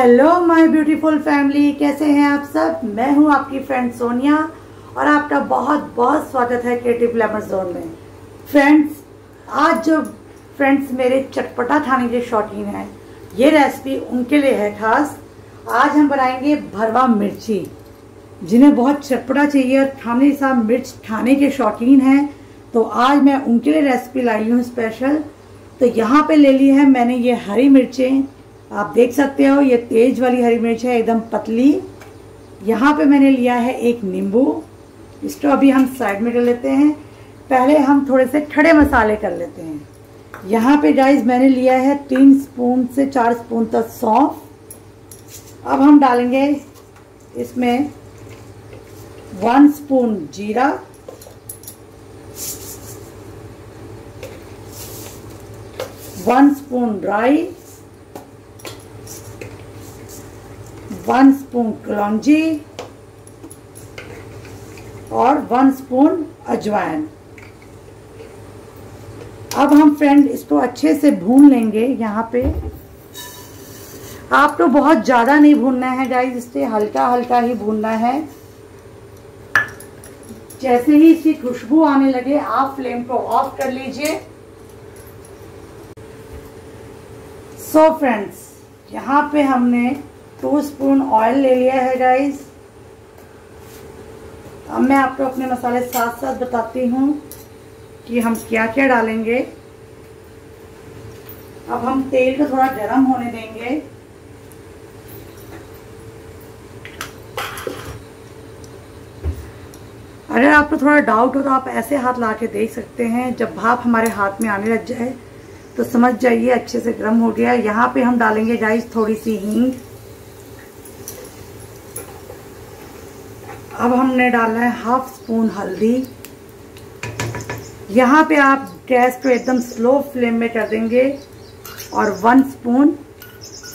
Hello my beautiful family कैसे हैं आप सब? मैं हूँ आपकी फ्रेंड सोनिया और आपका बहुत बहुत स्वागत है क्रिएटिव लेमन जोन में। फ्रेंड्स आज जो फ्रेंड्स मेरे चटपटा खाने के शौकीन हैं, ये रेसिपी उनके लिए है खास। आज हम बनाएँगे भरवा मिर्ची। जिन्हें बहुत चटपटा चाहिए और खाने साथ मिर्च खाने के शौकीन हैं तो आज मैं उनके लिए रेसिपी लाई हूँ स्पेशल तो यहाँ पे ले ली है मैंने ये हरी मिर्चें। आप देख सकते हो, ये तेज वाली हरी मिर्च है, एकदम पतली। यहाँ पे मैंने लिया है एक नींबू। इसको अभी हम साइड में कर लेते हैं। पहले हम थोड़े से खड़े मसाले कर लेते हैं। यहाँ पे गाइस मैंने लिया है तीन स्पून से चार स्पून तक सौंफ। अब हम डालेंगे इसमें वन स्पून जीरा। वन स्पून राई। वन स्पून कलौजी और वन स्पून अजवाइन। अब हम फ्रेंड इसको अच्छे से भून लेंगे यहाँ पे। आप तो बहुत ज़्यादा नहीं भूनना है गाइस इससे हल्का हल्का ही भूनना है। जैसे ही इसकी खुशबू आने लगे, आप फ्लेम को ऑफ़ कर लीजिए। सो फ्रेंड्स यहाँ पे हमने टू स्पून ऑयल ले लिया है गाइस अब मैं आपको अपने मसाले साथ साथ बताती हूँ कि हम क्या क्या डालेंगे। अब हम तेल को थोड़ा गर्म होने देंगे। अगर आपको थोड़ा डाउट हो तो आप ऐसे हाथ ला के देख सकते हैं, जब भाप हमारे हाथ में आने लग जाए तो समझ जाइए, अच्छे से गर्म हो गया। यहाँ पे हम डालेंगे गाइस थोड़ी सी हींग। अब हमने डाला है हाफ़ स्पून हल्दी। यहाँ पे आप गैस को एकदम स्लो फ्लेम में कर देंगे और वन स्पून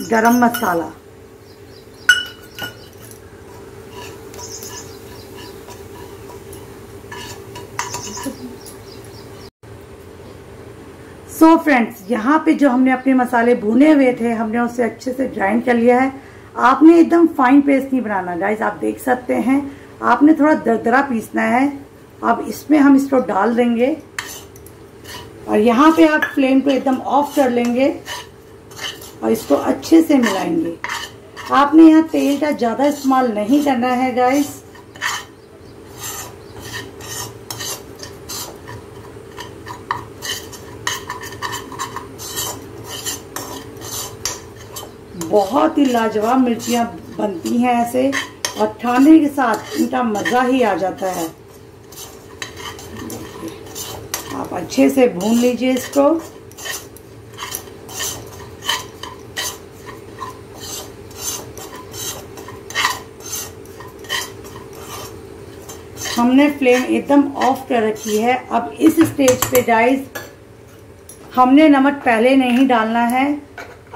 गरम मसाला। सो so फ्रेंड्स यहाँ पे जो हमने अपने मसाले भुने हुए थे, हमने उसे अच्छे से ग्राइंड कर लिया है। आपने एकदम फाइन पेस्ट नहीं बनाना गाइज़ आप देख सकते हैं। आपने थोड़ा दरदरा पीसना है। अब इसमें हम इसको डाल देंगे। और यहाँ पे आप फ्लेम को एकदम ऑफ़ कर लेंगे और इसको अच्छे से मिलाएँगे। आपने यहाँ तेल का ज़्यादा इस्तेमाल नहीं करना है गाइस बहुत ही लाजवाब मिर्चियाँ बनती हैं ऐसे। और खाने के साथ इनका मज़ा ही आ जाता है। आप अच्छे से भून लीजिए इसको। हमने फ्लेम एकदम ऑफ़ कर रखी है। अब इस स्टेज पे गाइस हमने नमक पहले नहीं डालना है।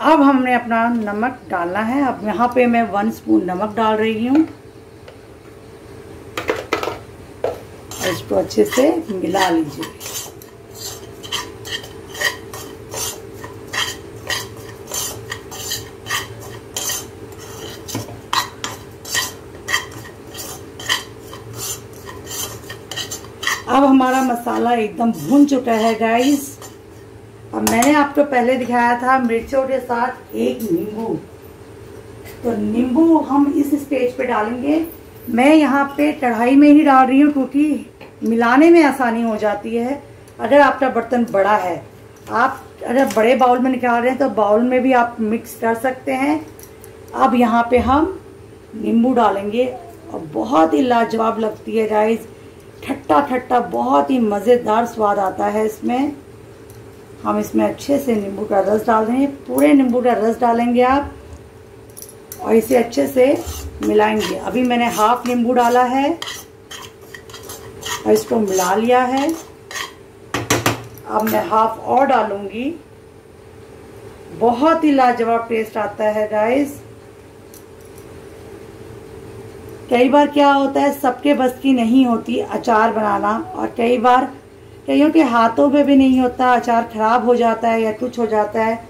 अब हमने अपना नमक डालना है। अब यहाँ पे मैं वन स्पून नमक डाल रही हूँ। इसको अच्छे से मिला लीजिए। अब हमारा मसाला एकदम भून चुका है गाइस अब मैंने आपको पहले दिखाया था मिर्चों के साथ एक नींबू। तो नींबू हम इस स्टेज पे डालेंगे। मैं यहाँ पे कढ़ाई में ही डाल रही हूँ क्योंकि मिलाने में आसानी हो जाती है। अगर आपका बर्तन बड़ा है, आप अगर बड़े बाउल में निकाल रहे हैं तो बाउल में भी आप मिक्स कर सकते हैं। अब यहाँ पे हम नींबू डालेंगे और बहुत ही लाजवाब लगती है राइस ठट्टा ठट्टा बहुत ही मज़ेदार स्वाद आता है इसमें। हम इसमें अच्छे से नींबू का रस डाल देंगे। पूरे नींबू का रस डालेंगे आप और इसे अच्छे से मिलाएँगे। अभी मैंने हाफ़ नींबू डाला है और इसको मिला लिया है। अब मैं हाफ़ और डालूँगी। बहुत ही लाजवाब टेस्ट आता है गाइस कई बार क्या होता है, सबके बस की नहीं होती अचार बनाना और कई बार कईयों के हाथों में भी नहीं होता, अचार खराब हो जाता है या कुछ हो जाता है।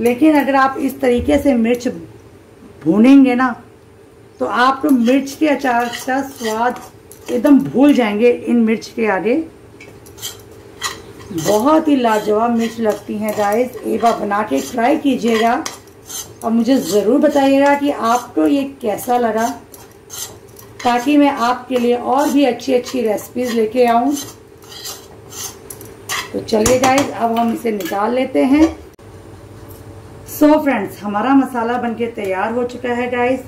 लेकिन अगर आप इस तरीके से मिर्च भूनेंगे ना तो आप तो मिर्च के अचार का स्वाद एकदम भूल जाएँगे इन मिर्च के आगे। बहुत ही लाजवाब मिर्च लगती हैं गाइस एक बार बना के ट्राई कीजिएगा। और मुझे ज़रूर बताइएगा कि आपको ये कैसा लगा, ताकि मैं आपके लिए और भी अच्छी अच्छी रेसिपीज़ लेके आऊँ। तो चलिए गाइस अब हम इसे निकाल लेते हैं। सो so फ्रेंड्स हमारा मसाला बनके तैयार हो चुका है गाइस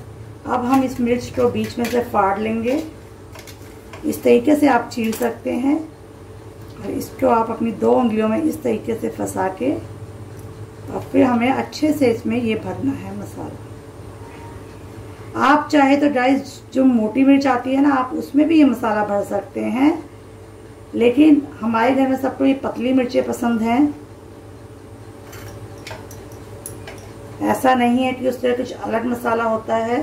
अब हम इस मिर्च को बीच में से फाड़ लेंगे। इस तरीके से आप चीर सकते हैं। और इसको आप अपनी दो उंगलियों में इस तरीके से फंसा के, और फिर हमें अच्छे से इसमें ये भरना है मसाला। आप चाहे तो गाइस जो मोटी मिर्च आती है ना, आप उसमें भी ये मसाला भर सकते हैं। लेकिन हमारे घर में सबको ये पतली मिर्चें पसंद हैं। ऐसा नहीं है कि उससे कुछ अलग मसाला होता है।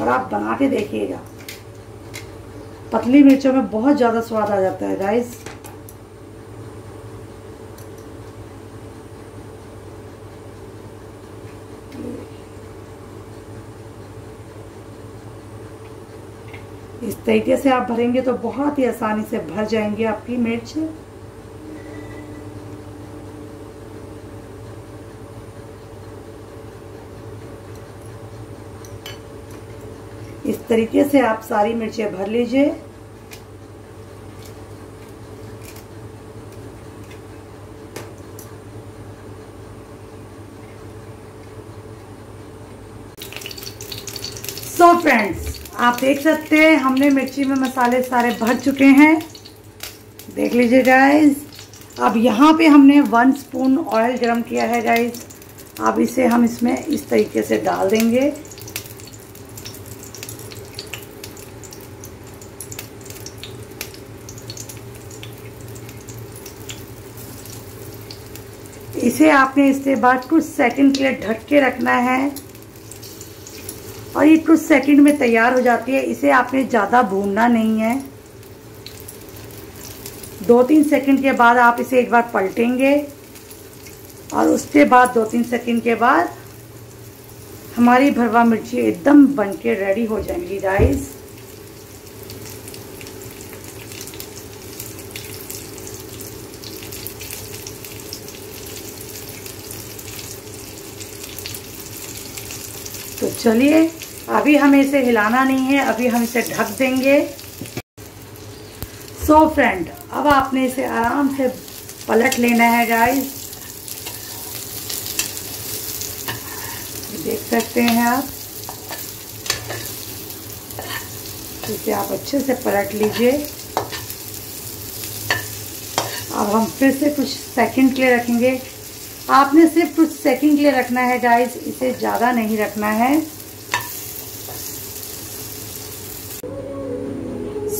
और आप बना के देखिएगा। पतली मिर्चों में बहुत ज़्यादा स्वाद आ जाता है गाइस इस तरीके से आप भरेंगे तो बहुत ही आसानी से भर जाएँगे आपकी मिर्च। इस तरीके से आप सारी मिर्चें भर लीजिए। सो फ्रेंड्स आप देख सकते हैं, हमने मिर्ची में मसाले सारे भर चुके हैं। देख लीजिए गाइस अब यहाँ पे हमने वन स्पून ऑयल गरम किया है गाइस अब इसे हम इसमें इस तरीके से डाल देंगे। इसे आपने इसके बाद कुछ सेकंड के लिए ढक के रखना है। और ये कुछ सेकंड में तैयार हो जाती है। इसे आपने ज़्यादा भूनना नहीं है। दो तीन सेकंड के बाद आप इसे एक बार पलटेंगे और उसके बाद दो तीन सेकंड के बाद हमारी भरवा मिर्ची एकदम बनके रेडी हो जाएँगी राइस तो चलिए अभी हमें इसे हिलाना नहीं है, अभी हम इसे ढक देंगे। सो so फ्रेंड अब आपने इसे आराम से पलट लेना है गाइस देख सकते हैं आप। इसे आप अच्छे से पलट लीजिए। अब हम फिर से कुछ सेकंड के लिए रखेंगे। आपने सिर्फ़ कुछ सेकंड के लिए रखना है गाइस इसे ज़्यादा नहीं रखना है।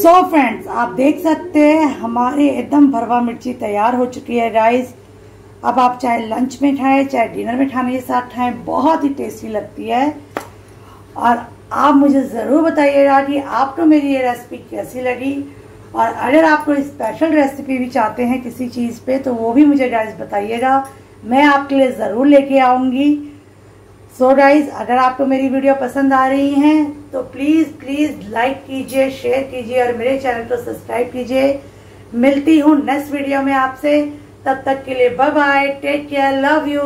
सो so फ्रेंड्स आप देख सकते हैं, हमारे एकदम भरवा मिर्ची तैयार हो चुकी है राइस अब आप चाहे लंच में खाएँ, चाहे डिनर में खाने के साथ खाएँ, बहुत ही टेस्टी लगती है. और आप मुझे ज़रूर बताइएगा कि आपको मेरी ये रेसिपी कैसी लगी. और अगर आप कोई स्पेशल रेसिपी भी चाहते हैं किसी चीज़ पे तो वो भी मुझे गाइस बताइएगा. मैं आपके लिए ज़रूर लेके आऊँगी. सो so गाइज़ अगर आपको मेरी वीडियो पसंद आ रही है तो प्लीज़ प्लीज़ लाइक कीजिए शेयर कीजिए और मेरे चैनल को सब्सक्राइब कीजिए। मिलती हूँ नेक्स्ट वीडियो में आपसे। तब तक के लिए bye bye take care love you